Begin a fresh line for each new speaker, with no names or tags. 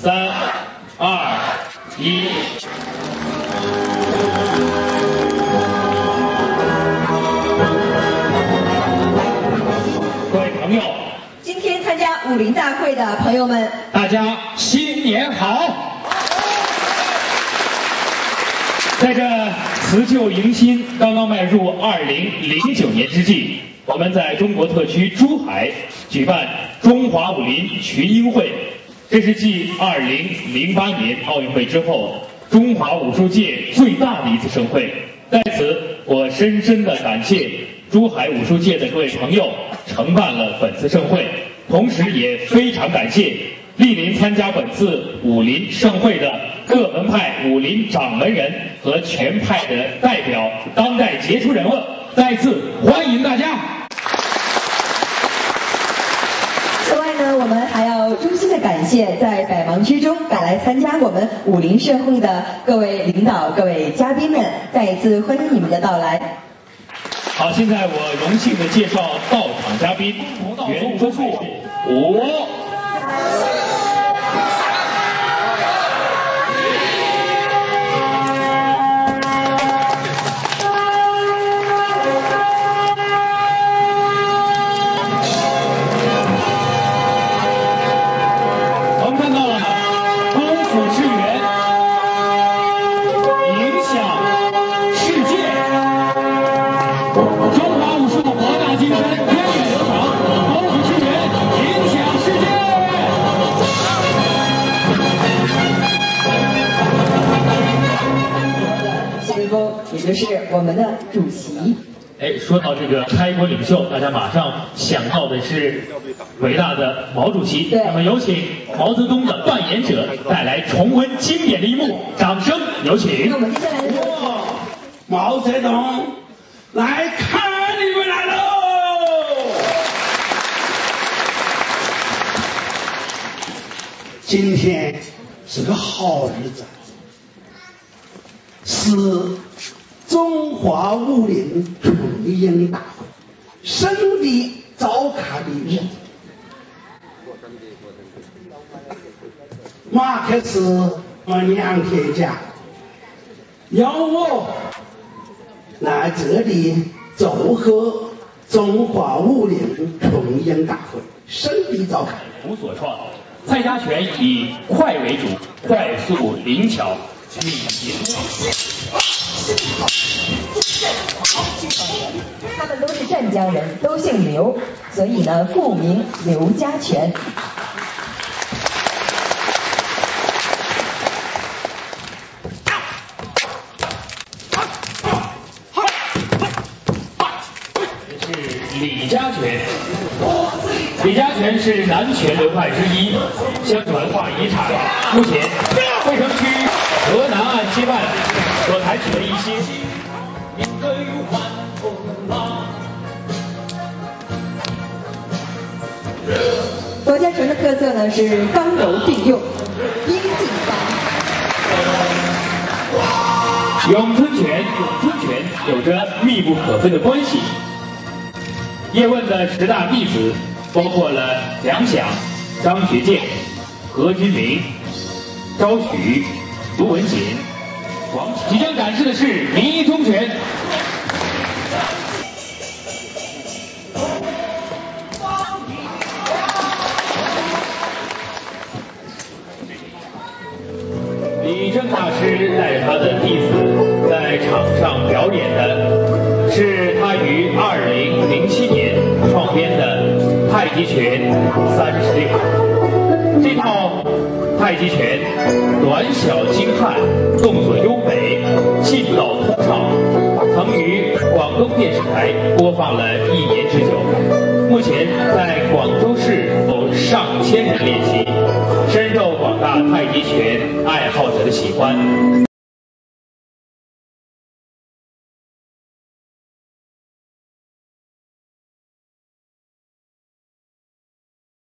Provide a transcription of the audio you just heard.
二、一。各位朋友，
今天参加武林大会的朋友们，
大家新年好！在这辞旧迎新、刚刚迈入二零零九年之际，我们在中国特区珠海举办中华武林群英会，这是继二零零八年奥运会之后，中华武术界最大的一次盛会。在此，我深深的感谢珠海武术界的各位朋友承办了本次盛会，同时也非常感谢莅临参加本次武林盛会的各门派武林掌门人和全派的代表、当代杰出人物，再次欢迎大家。
此外呢，我们还要衷心的感谢在百忙之中赶来参加我们武林盛会的各位领导、各位嘉宾们，再一次欢迎你们的到来。
好，现在我荣幸的介绍到场嘉宾，袁中富，五。功夫之源，影响世界。中华武术博大精深，源远流长，功夫之源影响世界。
谢威风，也就是我们的主席。
哎，说到这个开国领袖，大家马上想到的是伟大的毛主席。
对
那么有请毛泽东的扮演者带来重温经典的一幕，掌声有请
那我。们接下来呢？
毛泽东来看你们来喽！今天是个好日子，是中华武林群英大会胜利召开的日子。马克思和两天假，要我来这里祝贺中华武林群英大会胜利召开。
无所创，蔡家拳以快为主，快速灵巧，
他们都是湛江人，都姓刘，所以呢，故名刘家拳。
这是李家拳。李家拳是南拳流派之一，相传文化遗产。目前，惠城区河南岸街办所采取的一些。
罗家拳的特色呢是刚柔并用，应尽发。
咏春拳、咏春拳有着密不可分的关系。叶问的十大弟子包括了梁响、张学健、何君明、赵许、卢文锦、即将展示的是迷中拳。李正大师带着他的弟子在场上表演的是他于二零零七年创编的太极拳三十六。这套太极拳短小精悍，动作优美，劲道通畅，曾于广东电视台播放了一年之久。目前在广州市有上千人练习，深受广大太极拳爱好者的喜欢。